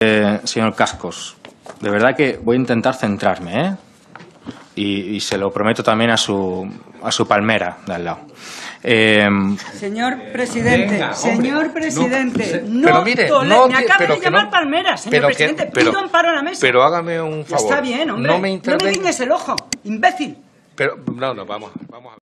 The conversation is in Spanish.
Eh, señor Cascos, de verdad que voy a intentar centrarme, ¿eh? Y, y se lo prometo también a su, a su palmera de al lado. Eh, Señor presidente, Venga, hombre. señor presidente, No, pero mire, no me que- acaba pero de llamar no- Palmera, señor que- presidente, pero- pido amparo a la mesa. Pero hágame un favor. está bien, hombre, No me no me guiñes el ojo, imbécil. Pero, no, no, vamos, vamos a